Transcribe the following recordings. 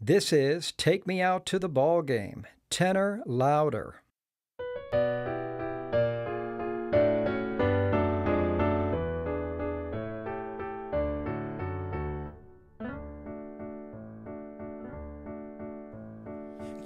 This is Take Me Out to the Ball Game, tenor louder.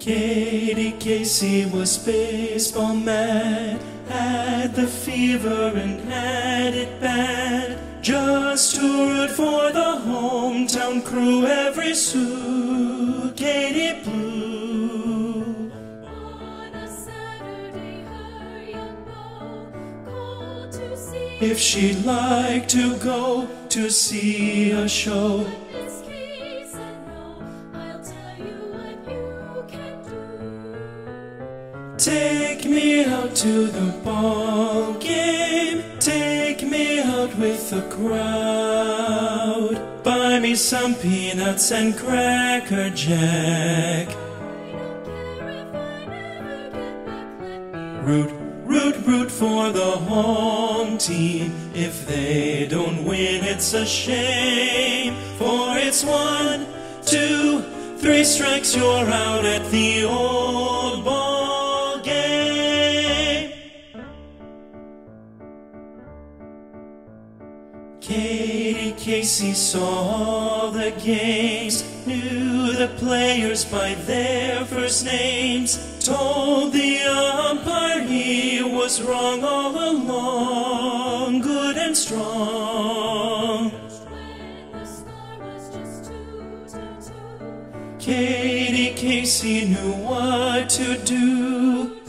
Katie Casey was baseball mad, had the fever and had it bad. Just to root for the hometown crew, every sou Katie blew. On a Saturday, her young beau called to see If she'd like to go to see a show. Take me out to the ball game. Crowd. Buy me some peanuts and cracker jack. Root, root, root for the home team. If they don't win, it's a shame. For it's one, two, three strikes, you're out at the old ball Katie Casey saw the games, knew the players by their first names, told the umpire he was wrong all along, good and strong. Katie Casey knew what to do.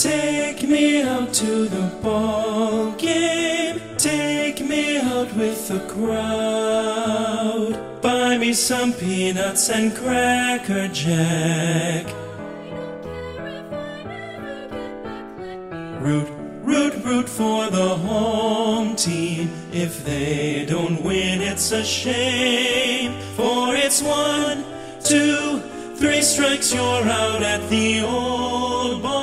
Take me out to the ball game. Take me out with the crowd. Buy me some peanuts and cracker jack. Root, root, root for the home team. If they don't win, it's a shame. For it's one, two, three strikes, you're out at the old ball